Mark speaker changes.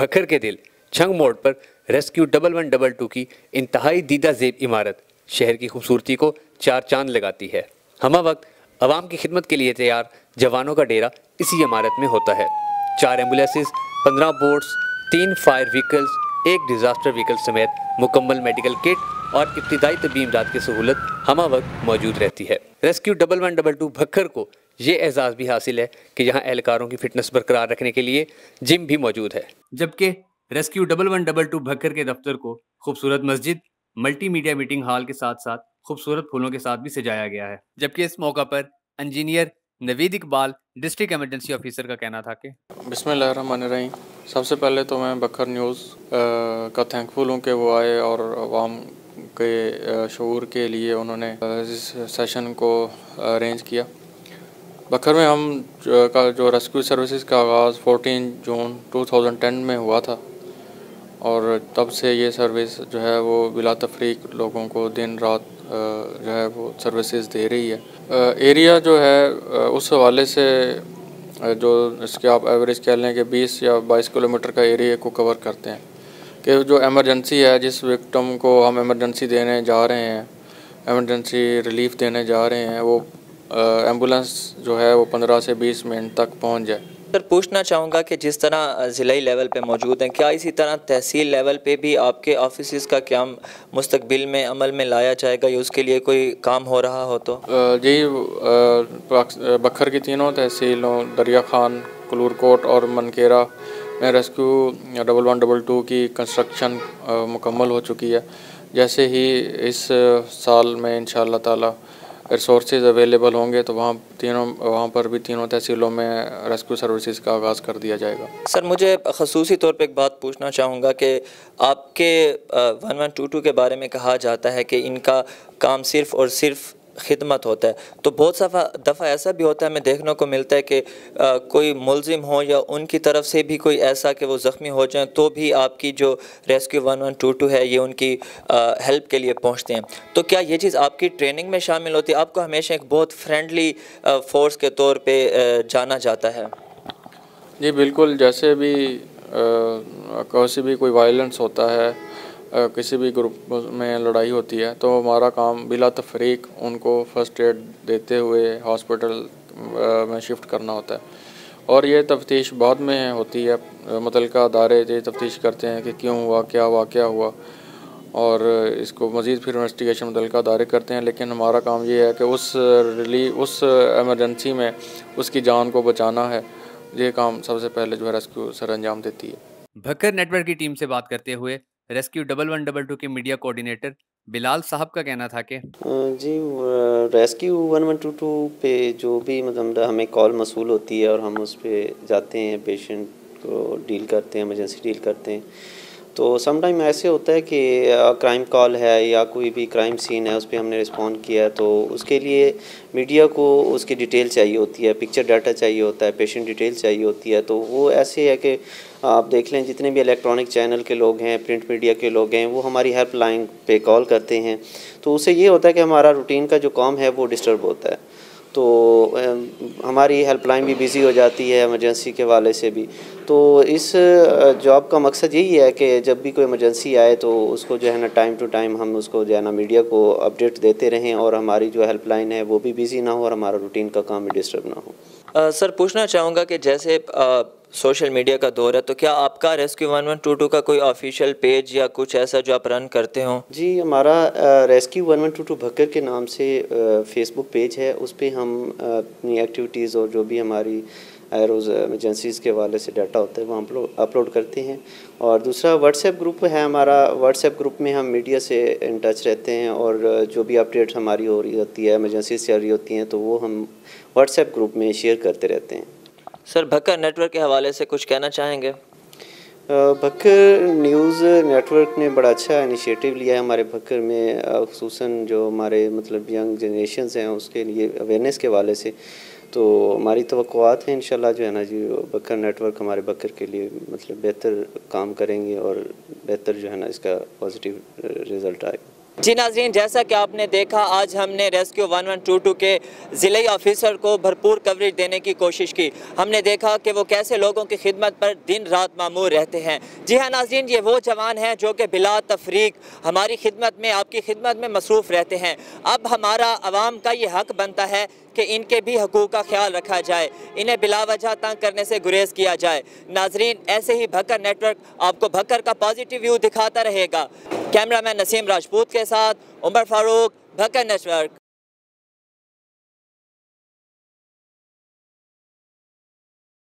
Speaker 1: بھکر کے دل، چھنگ موڑ پر rescue double one double two کی انتہائی دیدہ زیب عمارت شہر کی خوبصورتی کو چار چاند لگاتی ہے۔ ہمہ وقت عوام کی خدمت کے لیے تیار جوانوں کا ڈیرا اسی عمارت میں ہوتا ہے۔ چار ایمبولیسز پندرہ بوٹس تین فائر ویکلز، ایک ڈیزاسٹر ویکل سمیت مکمل میڈیکل کٹ اور ابتدائی طبی امداد کی سہولت ہمہ وقت موجود رہتی ہے۔ Rescue double one double two Bhakkar کو یہ اعزاز بھی حاصل ہے کہ یہاں اہلکاروں کی فٹنس برقرار رکھنے کے لیے جم بھی موجود ہے۔ جبکہ rescue double one double two Bhakkar کے دفتر کو خوبصورت مسجد ملٹی میڈیا میٹنگ ہال کے ساتھ ساتھ خوبصورت پھولوں کے ساتھ بھی سجایا گیا ہے۔ جبکہ اس موقع پر engineer Naveed Iqbal district emergency officer کا کہنا تھا کہ
Speaker 2: بسم اللہ الرحمن الرحیم۔ سب سے پہلے تو میں بکر نیوز کا تھینک فل ہوں کہ وہ آئے اور عوام کے شعور کے لیے انہوں نے اس سیشن کو ارینج کیا۔ بکر میں ہم کا جو ریسکیو سروسز کا آغاز fourteen June two thousand ten میں ہوا تھا اور تب سے یہ سروس جو ہے وہ بلا تفریق لوگوں کو دن رات جو ہے وہ سروسز دے رہی ہے۔ ایریا جو ہے اس حوالے سے جو اس کے آپ ایوریج کہہ لیں کہ بیس یا بائیس کلو میٹر کا ایریا کو کور کرتے ہیں۔ کہ جو ایمرجنسی ہے، جس وکٹم کو ہم ایمرجنسی دینے جا رہے ہیں ایمرجنسی ریلیف دینے جا رہے ہیں، وہ ایمبولینس جو ہے وہ پندرہ سے بیس منٹ تک پہنچ جائے۔
Speaker 3: سر پوچھنا چاہوں گا کہ جس طرح ضلعی لیول پہ موجود ہیں کیا اسی طرح تحصیل لیول پہ بھی آپ کے آفیسز کا قیام مستقبل میں عمل میں لایا جائے گا یا اس کے لیے کوئی کام ہو رہا ہو تو؟
Speaker 2: جی بکھر کی تینوں تحصیلوں دریا خان کلور کوٹ اور منکیرا میں rescue double one double two کی کنسٹرکشن مکمل ہو چکی ہے۔ جیسے ہی اس سال میں ان شاء اللہ تعالیٰ ریسورسز اویلیبل ہوں گے تو وہاں تینوں، وہاں پر بھی تینوں تحصیلوں میں ریسکیو سروسز کا آغاز کر دیا جائے گا۔
Speaker 3: سر، مجھے خصوصی طور پہ ایک بات پوچھنا چاہوں گا کہ آپ کے ون ون ٹو ٹو کے بارے میں کہا جاتا ہے کہ ان کا کام صرف اور صرف خدمت ہوتا ہے۔ تو بہت سا دفعہ ایسا بھی ہوتا ہے، ہمیں دیکھنے کو ملتا ہے کہ کوئی ملزم ہو یا ان کی طرف سے بھی کوئی ایسا کہ وہ زخمی ہو جائیں، تو بھی آپ کی جو rescue one one two two ہے، یہ ان کی ہیلپ کے لیے پہنچتے ہیں۔ تو کیا یہ چیز آپ کی ٹریننگ میں شامل ہوتی ہے؟ آپ کو ہمیشہ ایک بہت فرینڈلی فورس کے طور پہ جانا جاتا ہے۔
Speaker 2: جی بالکل۔ جیسے بھی کوئی بھی کوئی وائلنس ہوتا ہے کسی بھی گروپ میں لڑائی ہوتی ہے تو ہمارا کام بلا تفریق ان کو فرسٹ ایڈ دیتے ہوئے ہاسپٹل میں شفٹ کرنا ہوتا ہے۔ اور یہ تفتیش بعد میں ہوتی ہے۔ متعلقہ ادارے یہ تفتیش کرتے ہیں کہ کیوں ہوا، کیا واقعہ ہوا۔ اور اس کو مزید پھر انویسٹیگیشن متعلقہ ادارے کرتے ہیں، لیکن ہمارا کام یہ ہے کہ اس ریلی، اس ایمرجنسی میں اس کی جان کو بچانا ہے۔ یہ کام سب سے پہلے جو ہے ریسکیو سر انجام دیتی ہے۔
Speaker 1: بھکر نیٹ ورک کی ٹیم سے بات کرتے ہوئے rescue double one double two کے میڈیا کوارڈینیٹر بلال صاحب کا کہنا تھا کہ
Speaker 4: جی rescue one one two two پہ جو بھی مطلب ہمیں کال مصول ہوتی ہے اور ہم اس پہ جاتے ہیں پیشنٹ کو ڈیل کرتے ہیں ایمرجنسی ڈیل کرتے ہیں تو سم ٹائم ایسے ہوتا ہے کہ کرائم کال ہے یا کوئی بھی کرائم سین ہے، اس پہ ہم نے رسپونڈ کیا ہے، تو اس کے لیے میڈیا کو اس کی ڈیٹیل چاہیے ہوتی ہے پکچر ڈاٹا چاہیے ہوتا ہے پیشنٹ ڈیٹیل چاہیے ہوتی ہے، تو وہ ایسے ہے کہ آپ دیکھ لیں جتنے بھی الیکٹرانک چینل کے لوگ ہیں پرنٹ میڈیا کے لوگ ہیں، وہ ہماری ہیلپ لائن پہ کال کرتے ہیں۔ تو اس سے یہ ہوتا ہے کہ ہمارا روٹین کا جو کام ہے، وہ ڈسٹرب ہوتا ہے۔ تو ہماری ہیلپ لائن بھی بزی ہو جاتی ہے ایمرجنسی کے والے سے بھی۔ تو اس جاب کا مقصد یہی ہے کہ جب بھی کوئی ایمرجنسی آئے تو اس کو جو ہے نا ٹائم ٹو ٹائم ہم اس کو جو ہے نا میڈیا کو اپڈیٹ دیتے رہیں اور ہماری جو ہیلپ لائن ہے وہ بھی بزی نہ ہو اور ہمارا روٹین کا کام بھی ڈسٹرب نہ ہو۔
Speaker 3: سر، پوچھنا چاہوں گا کہ جیسے سوشل میڈیا کا دور ہے، تو کیا آپ کا rescue one one two two کا کوئی آفیشیل پیج یا کچھ ایسا جو آپ رن کرتے ہوں؟
Speaker 4: جی ہمارا rescue one one two two Bhakkar کے نام سے فیس بک پیج ہے۔ اس پہ ہم اپنی ایکٹیویٹیز اور جو بھی ہماری ایروز ایمرجنسیز کے والے سے ڈاٹا ہوتا ہے، وہ ہم اپلوڈ کرتے ہیں۔ اور دوسرا واٹس ایپ گروپ ہے۔ ہمارا واٹس ایپ گروپ میں ہم میڈیا سے ان ٹچ رہتے ہیں اور جو بھی اپڈیٹس ہماری ہو رہی ہوتی ہے ایمرجنسیز چل رہی ہوتی ہیں، تو وہ ہم واٹس ایپ گروپ میں شیئر کرتے رہتے ہیں۔
Speaker 3: سر، بھکر نیٹ ورک کے حوالے سے کچھ کہنا چاہیں گے؟
Speaker 4: بھکر نیوز نیٹ ورک نے بڑا اچھا انیشیٹو لیا ہے ہمارے بھکر میں خصوصاً جو ہمارے مطلب ینگ جنریشنز ہیں، اس کے لیے اویئرنیس کے والے سے۔ تو ہماری توقعات ہیں انشاءاللہ جو ہے نا جی بکر نیٹ ورک ہمارے بکر کے لیے مطلب بہتر کام کریں گے اور بہتر جو ہے نا اس کا پازیٹیو رزلٹ آئے گا۔
Speaker 3: جی ناظرین، جیسا کہ آپ نے دیکھا، آج ہم نے rescue one one two two کے ضلعی آفیسر کو بھرپور کوریج دینے کی کوشش کی۔ ہم نے دیکھا کہ وہ کیسے لوگوں کی خدمت پر دن رات معمور رہتے ہیں۔ جی ہاں ناظرین، یہ وہ جوان ہیں جو کہ بلا تفریق ہماری خدمت میں، آپ کی خدمت میں مصروف رہتے ہیں۔ اب ہمارا عوام کا یہ حق بنتا ہے کہ ان کے بھی حقوق کا خیال رکھا جائے۔ انہیں بلا وجہ تنگ کرنے سے گریز کیا جائے۔ ناظرین، ایسے ہی بھکر نیٹ ورک آپ کو بھکر کا پازیٹیو ویو دکھاتا رہے گا۔ کیمرہ مین نسیم راجپوت کے ساتھ عمر فاروق بھکر نیٹ ورک